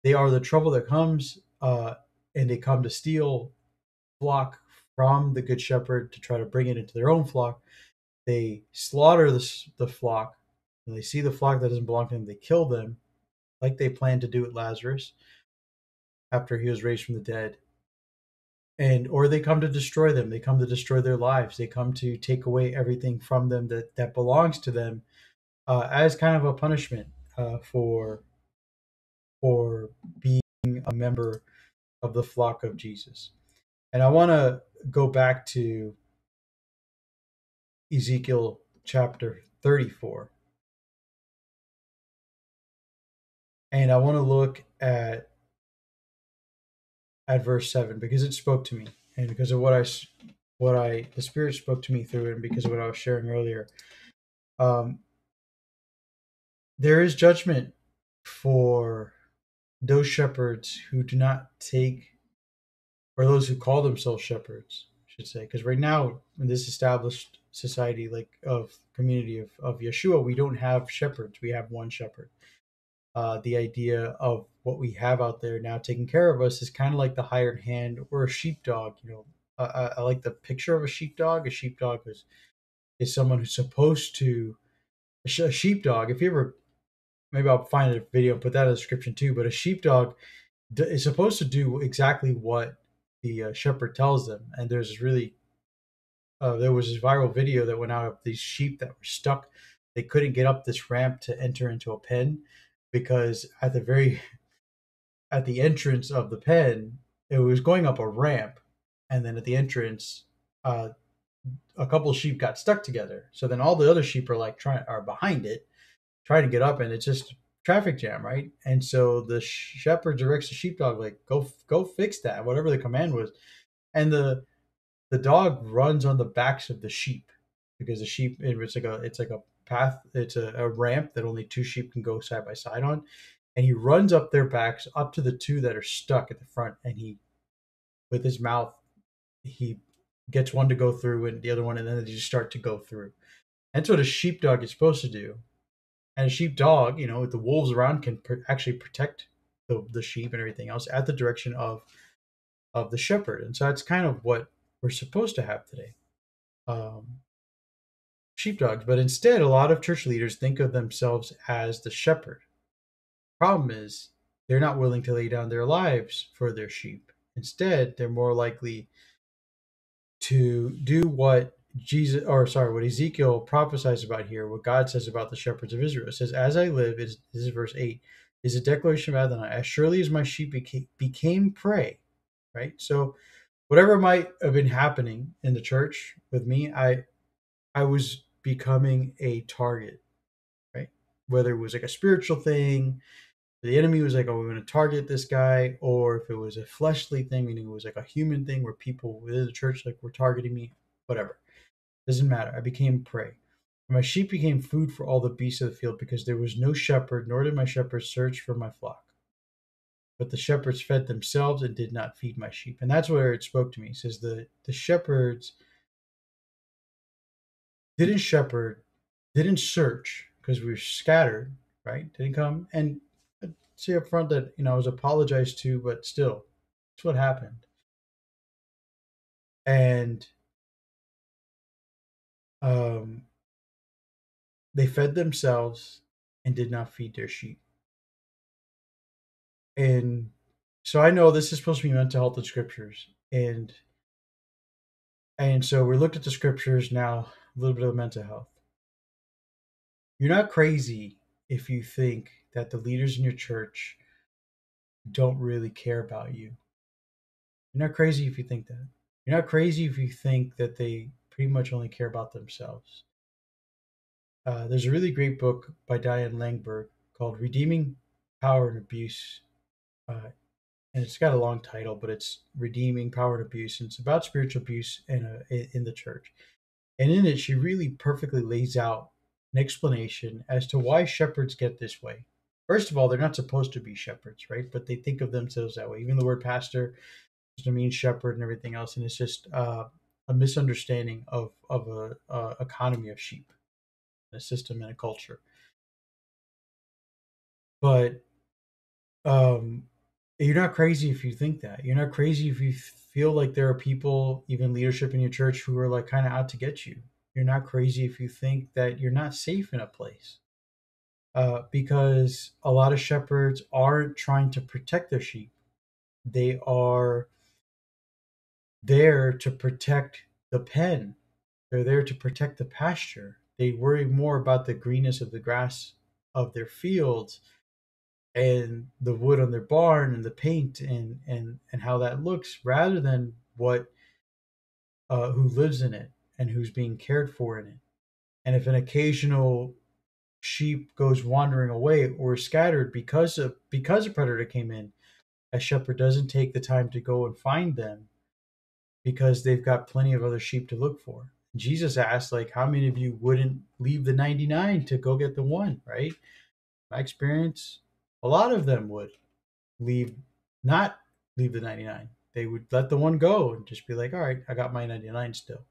They are the trouble that comes, uh, and they come to steal flock from the good shepherd to try to bring it into their own flock. They slaughter the, the flock and they see the flock that doesn't belong to them they kill them like they planned to do with lazarus after he was raised from the dead. And or they come to destroy them they come to destroy their lives they come to take away everything from them that that belongs to them uh, as kind of a punishment uh, for for being a member of the flock of jesus and i want to go back to Ezekiel chapter 34. And I want to look at at verse 7 because it spoke to me and because of what I what I the spirit spoke to me through and because of what I was sharing earlier. Um there is judgment for those shepherds who do not take or those who call themselves shepherds, I should say, because right now in this established society like of community of, of yeshua we don't have shepherds we have one shepherd. Uh, the idea of what we have out there now taking care of us is kind of like the hired hand or a sheepdog you know. I, I like the picture of a sheepdog. A sheepdog is is someone who's supposed to a sheepdog. If you ever maybe i'll find a video and put that in the description too but a sheepdog is supposed to do exactly what the uh, shepherd tells them and there's really uh, there was this viral video that went out of these sheep that were stuck. They couldn't get up this ramp to enter into a pen because at the very [laughs] at the entrance of the pen, it was going up a ramp, and then at the entrance, uh, a couple sheep got stuck together. So then all the other sheep are like trying are behind it, trying to get up, and it's just traffic jam, right? And so the shepherd directs the sheepdog like go go fix that, whatever the command was, and the the dog runs on the backs of the sheep because the sheep it's like a it's like a path it's a, a, ramp that only two sheep can go side by side on. And he runs up their backs up to the two that are stuck at the front and he with his mouth he gets one to go through and the other one and then they just start to go through. That's what a sheepdog is supposed to do and a sheepdog you know the wolves around can pr- actually protect the, the sheep and everything else at the direction of of the shepherd and so that's kind of what we're supposed to have today um, sheepdogs. But instead, a lot of church leaders think of themselves as the shepherd. Problem is, they're not willing to lay down their lives for their sheep. Instead, they're more likely to do what Jesus, or sorry, what Ezekiel prophesies about here, what God says about the shepherds of Israel. It says, As I live, is this is verse 8, is a declaration of Adonai, as surely as my sheep became, became prey, right? So whatever might have been happening in the church with me, I I was becoming a target, right? Whether it was like a spiritual thing, the enemy was like, oh, we're going to target this guy, or if it was a fleshly thing, meaning it was like a human thing where people within the church like were targeting me, whatever. Doesn't matter. I became prey. My sheep became food for all the beasts of the field because there was no shepherd, nor did my shepherds search for my flock. But the shepherds fed themselves and did not feed my sheep. And that's where it spoke to me. It says the, the shepherds didn't shepherd, didn't search because we were scattered, right? Didn't come. And I'd say up front that, you know, I was apologized to, but still, that's what happened. And um, they fed themselves and did not feed their sheep. And so I know this is supposed to be mental health in scriptures. And and so we looked at the scriptures now, a little bit of mental health. You're not crazy if you think that the leaders in your church don't really care about you. You're not crazy if you think that. You're not crazy if you think that they pretty much only care about themselves. Uh, there's a really great book by Diane Langberg called Redeeming Power and Abuse. Uh, and it's got a long title, but it's Redeeming Power and Abuse. And it's about spiritual abuse in, a, in the church. And in it, she really perfectly lays out an explanation as to why shepherds get this way. First of all, they're not supposed to be shepherds, right? But they think of themselves that way. Even the word pastor to mean shepherd and everything else, and it's just uh, a misunderstanding of of a, a economy of sheep, a system and a culture. But um, you're not crazy if you think that. You're not crazy if you feel like there are people, even leadership in your church, who are like kind of out to get you. You're not crazy if you think that you're not safe in a place. Uh, because a lot of shepherds aren't trying to protect their sheep. They are there to protect the pen. They're there to protect the pasture. They worry more about the greenness of the grass of their fields and the wood on their barn and the paint and and and how that looks rather than what uh, who lives in it and who's being cared for in it. And if an occasional sheep goes wandering away or scattered because of because a predator came in, a shepherd doesn't take the time to go and find them because they've got plenty of other sheep to look for. Jesus asked, like, how many of you wouldn't leave the 99 to go get the one, right? My experience, a lot of them would leave, not leave the 99. They would let the one go and just be like, all right, I got my 99 still.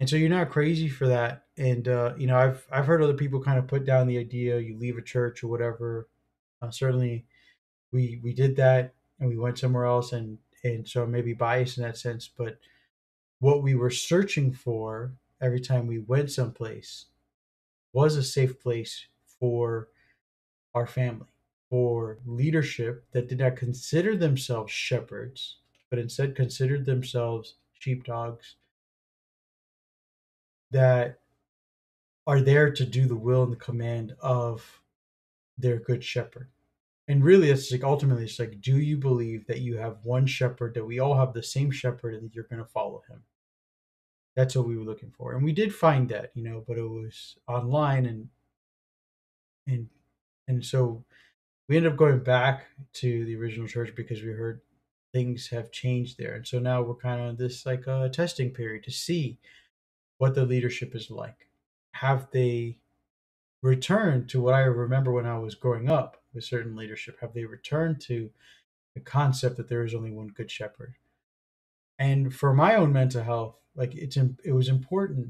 And so you're not crazy for that. And, uh, you know, I've, I've heard other people kind of put down the idea you leave a church or whatever. Uh, certainly we, we did that and we went somewhere else and and so maybe biased in that sense. But what we were searching for every time we went someplace was a safe place for our family, for leadership that did not consider themselves shepherds, but instead considered themselves sheepdogs that are there to do the will and the command of their good shepherd and really it's like ultimately it's like do you believe that you have one shepherd that we all have the same shepherd and that you're going to follow him? That's what we were looking for. And we did find that you know but it was online and and and so we ended up going back to the original church because we heard things have changed there. And so now we're kind of this like a testing period to see what the leadership is like. Have they returned to what i remember when i was growing up with certain leadership? Have they returned to the concept that there is only one good shepherd? And for my own mental health, like it's it was important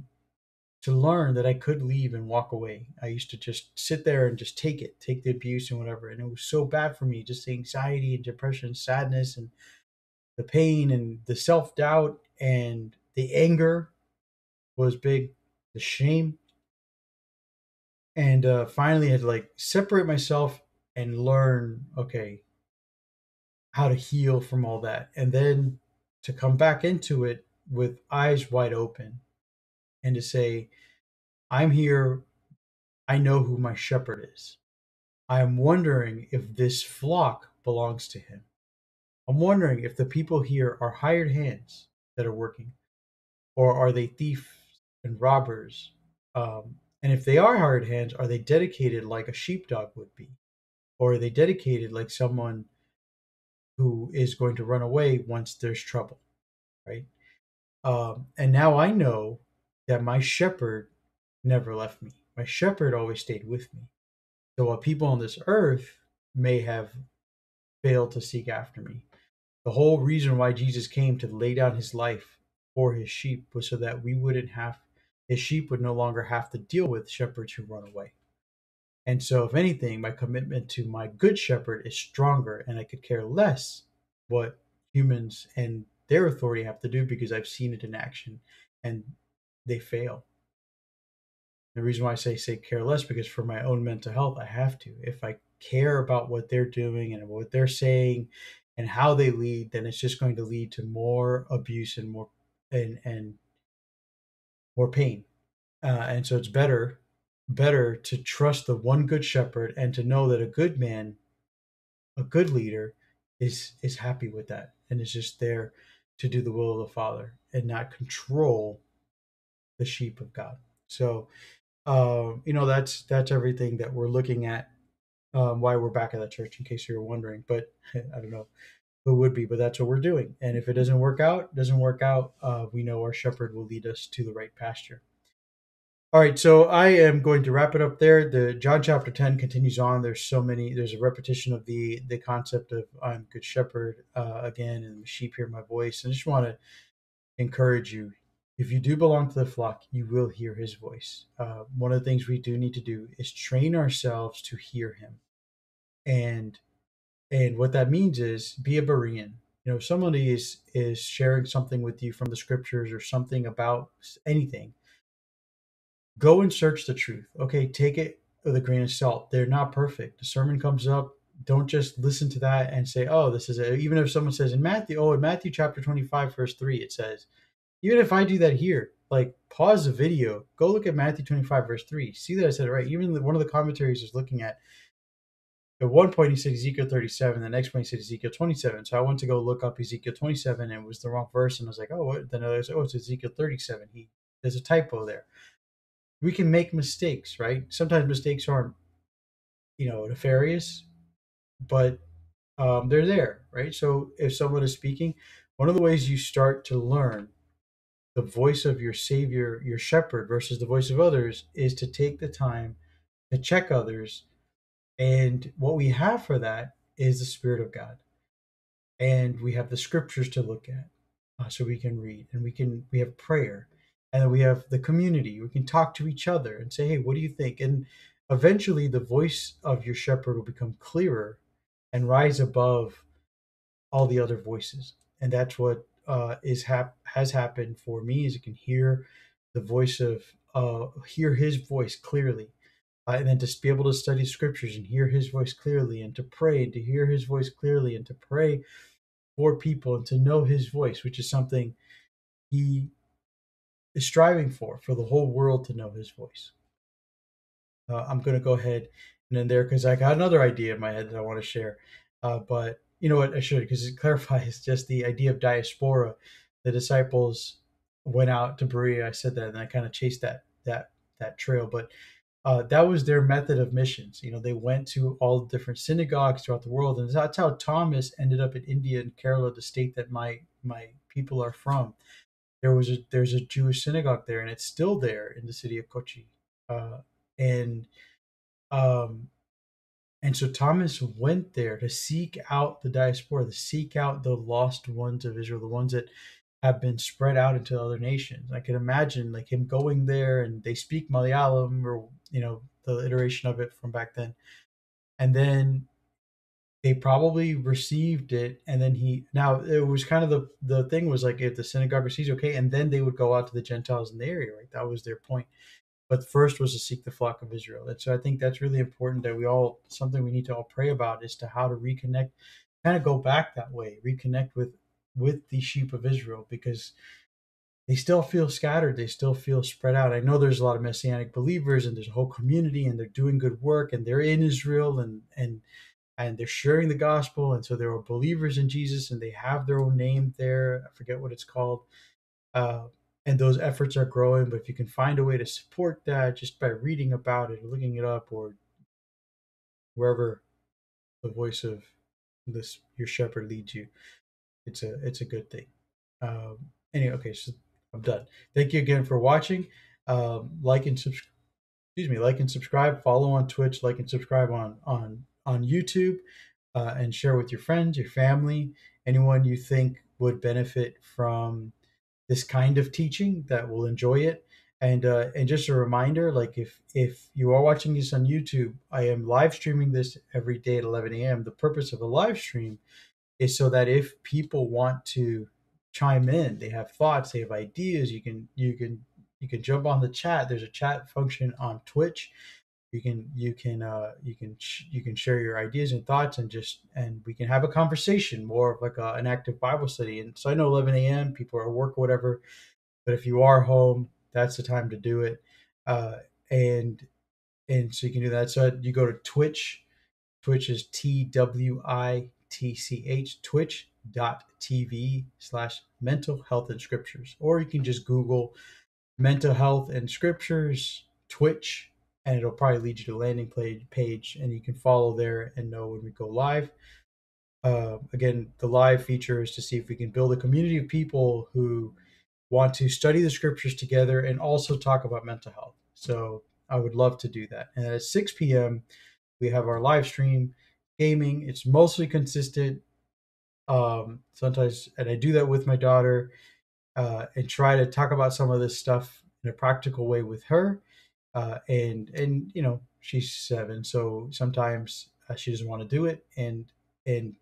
to learn that I could leave and walk away. I used to just sit there and just take it, take the abuse and whatever. And it was so bad for me, just the anxiety and depression, sadness and the pain and the self doubt and the anger was big, the shame. And uh, finally I had to like separate myself and learn okay how to heal from all that and then to come back into it with eyes wide open and to say, I'm here. I know who my shepherd is. I am wondering if this flock belongs to him. I'm wondering if the people here are hired hands that are working, or are they thieves and robbers? Um, and if they are hired hands, are they dedicated like a sheepdog would be? Or are they dedicated like someone who is going to run away once there's trouble, right? Um, and now I know that my shepherd never left me. My shepherd always stayed with me. So while people on this earth may have failed to seek after me, the whole reason why Jesus came to lay down his life for his sheep was so that we wouldn't have his sheep would no longer have to deal with shepherds who run away. And so, if anything, my commitment to my good shepherd is stronger, and I could care less what humans and their authority have to do because I've seen it in action and they fail. The reason why I say say care less because for my own mental health, I have to. If I care about what they're doing and what they're saying and how they lead, then it's just going to lead to more abuse and more and and more pain. Uh, and so it's better better to trust the one good shepherd and to know that a good man, a good leader, is is happy with that and is just there to do the will of the Father and not control the sheep of God. So, um, you know, that's that's everything that we're looking at. Um, why we're back at that church, in case you were wondering. But [laughs] I don't know who would be, but that's what we're doing. And if it doesn't work out, doesn't work out, uh, we know our shepherd will lead us to the right pasture. All right, so I am going to wrap it up there. The John chapter 10 continues on. There's so many, there's a repetition of the the concept of I'm good shepherd uh, again, and the sheep hear my voice. And I just want to encourage you if you do belong to the flock, you will hear his voice. Uh, one of the things we do need to do is train ourselves to hear him. And and what that means is be a Berean. You know, if somebody is is sharing something with you from the scriptures or something about anything, go and search the truth. Okay, take it with a grain of salt. They're not perfect. The sermon comes up. Don't just listen to that and say, "Oh, this is it." Even if someone says in Matthew, "Oh, in Matthew chapter twenty-five, verse three, it says," even if I do that here, like pause the video, go look at Matthew twenty-five, verse three. See that I said it right. Even one of the commentaries is looking at. At one point, he said Ezekiel 37. The next point, he said Ezekiel 27. So I went to go look up Ezekiel 27, and it was the wrong verse. And I was like, oh, what? Then I was, oh, it's Ezekiel 37. He there's a typo there we can make mistakes, right? Sometimes mistakes aren't, you know, nefarious, but um, they're there, right? So if someone is speaking, one of the ways you start to learn the voice of your savior, your shepherd versus the voice of others is to take the time to check others. And what we have for that is the Spirit of God. And we have the scriptures to look at uh, so we can read and we can, we have prayer and we have the community. We can talk to each other and say hey what do you think? And eventually the voice of your shepherd will become clearer and rise above all the other voices. And that's what uh, is hap- has happened for me is you can hear the voice of uh, hear his voice clearly. Uh, and then to be able to study scriptures and hear his voice clearly and to pray and to hear his voice clearly and to pray for people and to know his voice which is something he is striving for, for the whole world to know his voice. Uh, I'm going to go ahead and in there because I got another idea in my head that I want to share. Uh, but you know what? I should because it [laughs] clarifies just the idea of diaspora. The disciples went out to Berea. I said that, and I kind of chased that that that trail. But uh, that was their method of missions. You know, they went to all the different synagogues throughout the world, and that's how Thomas ended up in India and Kerala, the state that my my people are from there was a there's a Jewish synagogue there, and it's still there in the city of Kochi. Uh, and um, and so Thomas went there to seek out the diaspora, to seek out the lost ones of Israel, the ones that have been spread out into other nations. I can imagine like him going there, and they speak Malayalam or you know the iteration of it from back then, and then they probably received it and then he now it was kind of the the thing was like if the synagogue receives okay and then they would go out to the gentiles in the area right that was their point but first was to seek the flock of israel and so i think that's really important that we all something we need to all pray about is to how to reconnect kind of go back that way reconnect with with the sheep of israel because they still feel scattered. They still feel spread out. I know there's a lot of messianic believers and there's a whole community and they're doing good work and they're in Israel and and and they're sharing the gospel and so there are believers in Jesus and they have their own name there. I forget what it's called. Uh, and those efforts are growing. But if you can find a way to support that just by reading about it, looking it up, or wherever the voice of this your shepherd leads you, it's a it's a good thing. Um, anyway, okay, so I'm done. Thank you again for watching. Um, like and subscribe. Excuse me, like and subscribe. Follow on Twitch. Like and subscribe on on on YouTube, uh, and share with your friends, your family, anyone you think would benefit from this kind of teaching that will enjoy it. And uh, and just a reminder, like if if you are watching this on YouTube, I am live streaming this every day at 11 a.m. The purpose of a live stream is so that if people want to chime in, they have thoughts, they have ideas, you can you can you can jump on the chat. There's a chat function on Twitch. You can you can uh, you can sh- you can share your ideas and thoughts and just and we can have a conversation, more of like a, an active Bible study. And so I know 11 a.m. people are at work, or whatever, but if you are home, that's the time to do it. Uh, and and so you can do that. So you go to Twitch. Twitch is T W I T C H twitch.tv slash mental health and scriptures. Or you can just Google mental health and scriptures Twitch and it'll probably lead you to landing page and you can follow there and know when we go live. Uh, again, the live feature is to see if we can build a community of people who want to study the scriptures together and also talk about mental health. So I would love to do that. And at 6 p.m., we have our live stream gaming. It's mostly consistent. Um, sometimes, and I do that with my daughter uh, and try to talk about some of this stuff in a practical way with her. Uh, and and you know she's seven, so sometimes uh, she doesn't want to do it, and and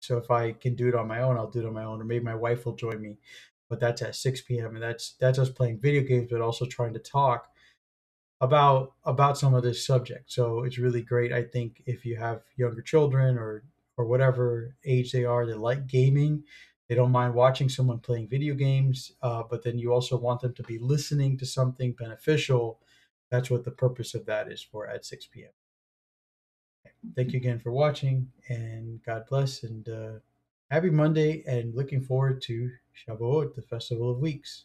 so if I can do it on my own, I'll do it on my own, or maybe my wife will join me. But that's at 6 p.m. and that's that's us playing video games, but also trying to talk about about some of this subject. So it's really great. I think if you have younger children or or whatever age they are they like gaming, they don't mind watching someone playing video games, uh, but then you also want them to be listening to something beneficial. That's what the purpose of that is for at 6 p.m. Thank you again for watching, and God bless, and uh, happy Monday, and looking forward to Shavuot, the Festival of Weeks.